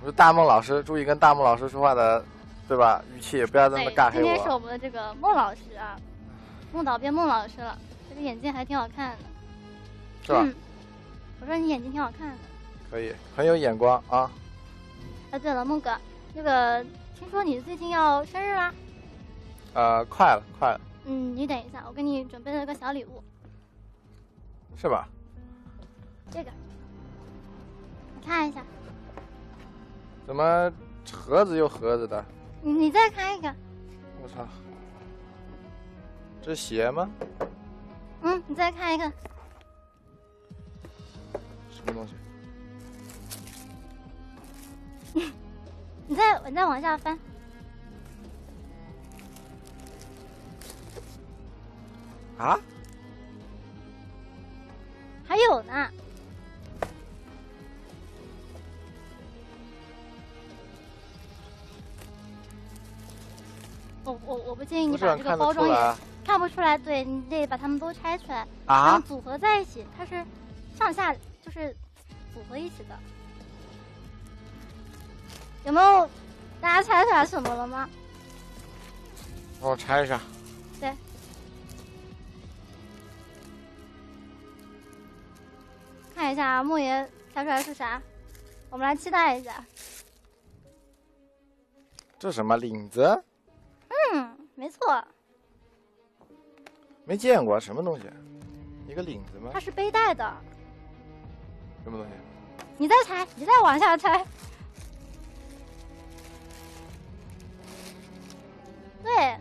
我说大梦老师，注意跟大梦老师说话的，对吧？语气不要这么对，尬黑今天是我我。们的这个孟老师啊，孟导变孟老师了，这个眼镜还挺好看的。是吧？嗯我说你眼睛挺好看的。可以，很有眼光啊。啊，对了，孟哥，那个听说你最近要生日啦？呃，快了，快了，嗯，你等一下，我给你准备了个小礼物，是吧？这个，你看一下，怎么盒子又盒子的？你你再看一个，我操！这鞋吗？嗯，你再看一个，什么东西？你再你再往下翻，啊？还有呢。我我我不建议你把这个包装也看不出来，对你得把它们都拆出来，然后啊？组合在一起，它是上下就是组合一起的。有没有大家猜出来什么了吗？帮我拆一下。对看一下莫言猜出来是啥？我们来期待一下。这什么领子？嗯，没错，没见过，什么东西？一个领子吗它？是背带的。什么东西？你再猜，你再往下猜。对，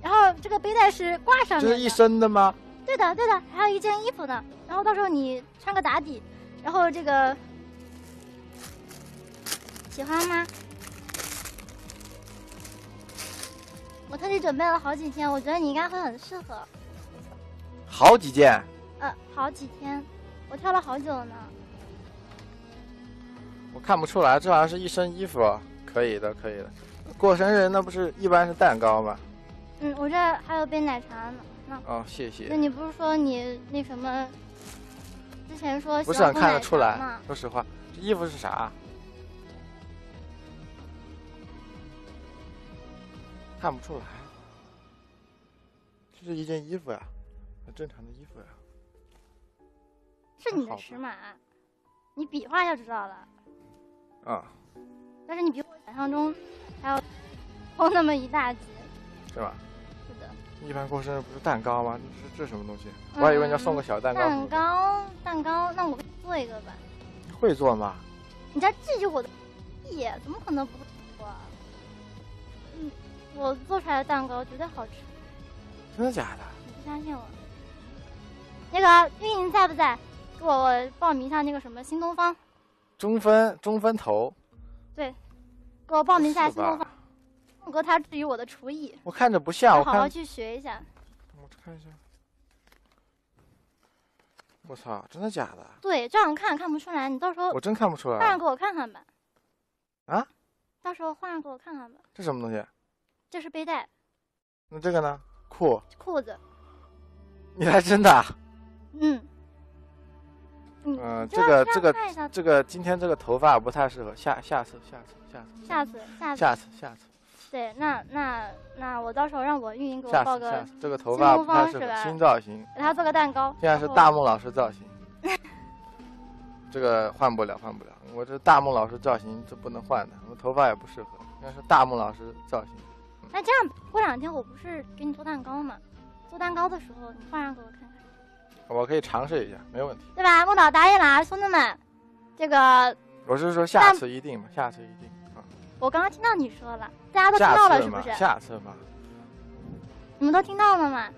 然后这个背带是挂上面的。这是一身的吗？对的，对的，还有一件衣服呢。然后到时候你穿个打底，然后这个喜欢吗？特地准备了好几天，我觉得你应该会很适合。好几件。呃，好几天，我挑了好久呢。我看不出来，这好像是一身衣服。可以的，可以的。过生日那不是一般是蛋糕吗？嗯，我这还有杯奶茶呢。那哦，谢谢那。你不是说你那什么？之前说不是很看得出来，说实话，这衣服是啥？看不出来。这是一件衣服呀，很正常的衣服呀。是你的尺码，你比划就知道了。啊、但是你比我想象中还要高那么一大截。是吧？是的，一般过生日不是蛋糕吗？这是这什么东西？我还以为你要送个小蛋糕。蛋糕，蛋糕，那我给你做一个吧。会做吗？你家这就我的意，怎么可能不会我做出来的蛋糕绝对好吃，真的假的？你不相信我？那个运营在不在？给我报名一下那个什么新东方，中分中分头。对给我报名一下新东方吧。凤哥他质疑我的厨艺，我看着不像，我好好去学一下。我看一下。我操，真的假的？对，这样看看不出来，你到时候我真看不出来。换上给我看看吧。啊？到时候换上给我看看吧。这什么东西？这是背带、那这个呢？裤？裤子，你还真的啊？嗯，嗯，这个这个这个今天这个头发不太适合，下下次下次下次下次下次下次下次对，那那那我到时候让我运营给我报个下次这个头发不太适合，新造型。给他做个蛋糕。现在是大梦老师造型，这个换不了换不了，我这大梦老师造型这不能换的，我头发也不适合，应该是大梦老师造型。那这样过两天我不是给你做蛋糕吗？做蛋糕的时候你换上给我看看，我可以尝试一下，没有问题。对吧？梦导答应了啊，兄弟们，这个我是说下次一定嘛，下次一定啊，我刚刚听到你说了，大家都听到了是不，是？下次吧，你们都听到了吗？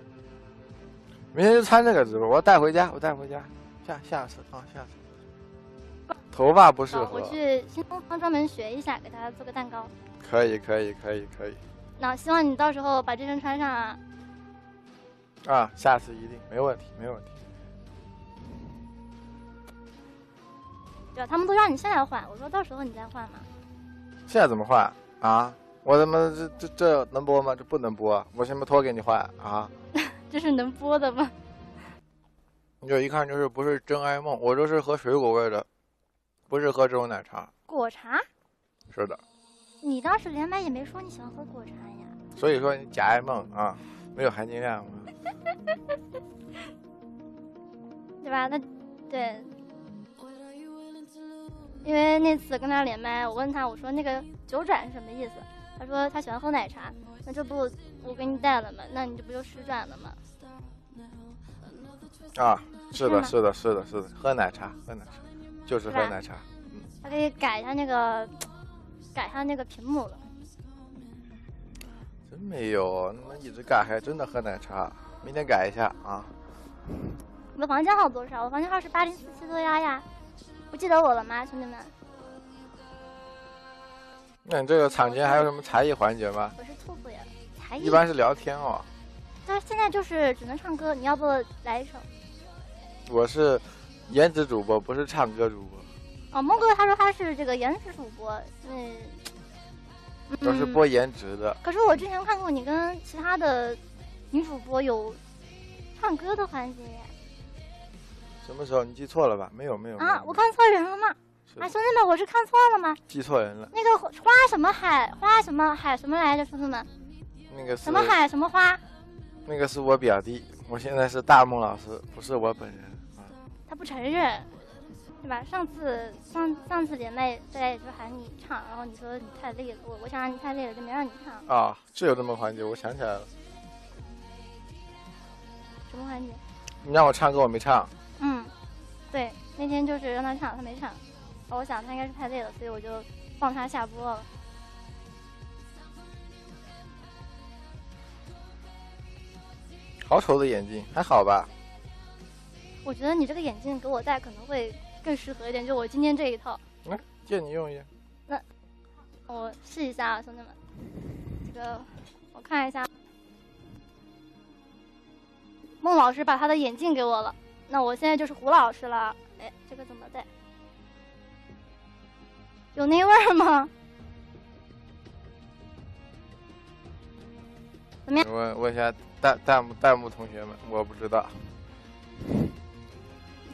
明天就穿这个直播，我带回家，我带回家，下下次啊，下次。头发不适，合我，去新东方专门学一下，给大家做个蛋糕。可以可以可以可以那希望你到时候把这身穿上啊。啊，下次一定没问题没问题。对啊？他们都让你现在换，我说到时候你再换嘛。现在怎么换啊？我他妈这这这能播吗？这不能播，我先不托给你换啊！这是能播的吗？你这一看就是不是真爱梦，我这是喝水果味的，不是喝这种奶茶。果茶？是的。你当时连麦也没说你喜欢喝果茶呀。所以说你假爱梦啊，没有含金量嘛。对吧？那对，因为那次跟他连麦，我问他，我说那个九转是什么意思？他说他喜欢喝奶茶。那这不我给你带了吗？那你这不就十转了吗？啊，是的，是的，是的，是的，喝奶茶，喝奶茶，就是喝奶茶。嗯，他可以改一下那个，改一下那个屏幕了。真没有，那么一直改，还真的喝奶茶。明天改一下啊。你的房间号多少？我房间号是八零四七多幺呀。不记得我了吗，兄弟们？那你这个场间还有什么才艺环节吗？我是兔子呀，才艺一般是聊天哦。但现在就是只能唱歌，你要不来一首？我是颜值主播，不是唱歌主播。哦，梦哥他说他是这个颜值主播，嗯，都是播颜值的。可是我之前看过你跟其他的女主播有唱歌的环节。什么时候？你记错了吧？没有没有。啊，我看错人了吗？啊，兄弟们，我是看错了吗？记错人了。那个花什么海，花什么海什么来着，兄弟们？那个什么海什么花？那个是我表弟，我现在是大梦老师，不是我本人啊。他不承认，对吧？上次上上次连麦，大家也就喊你唱，然后你说你太累了，我我想让你太累了，就没让你唱。啊，是有这么环节，我想起来了。什么环节？你让我唱歌，我没唱。嗯，对，那天就是让他唱，他没唱。我想他应该是太累了，所以我就放他下播了。好丑的眼镜，还好吧？我觉得你这个眼镜给我戴可能会更适合一点，就我今天这一套。来，借你用一下。那我试一下啊，兄弟们。这个我看一下。孟老师把他的眼镜给我了，那我现在就是胡老师了。哎，这个怎么戴？有那味儿吗？怎么样？问问一下弹弹幕弹幕同学们，我不知道。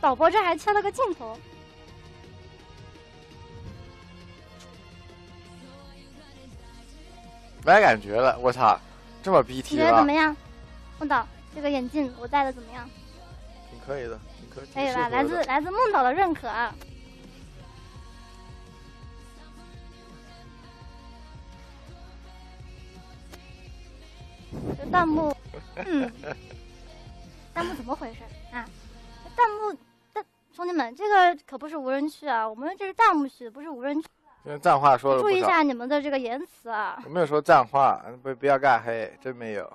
导播这还切了个镜头，没感觉了，我操，这么逼题你觉得怎么样？梦导，这个眼镜我戴的怎么样？挺可以的，挺可以。可以吧？来自来自梦导的认可啊。这弹幕，嗯，弹幕怎么回事啊？弹幕，弹兄弟们，这个可不是无人区啊，我们这是弹幕区，不是无人区。用脏话说了注意一下你们的这个言辞啊！我没有说脏话，不不要尬黑，真没有。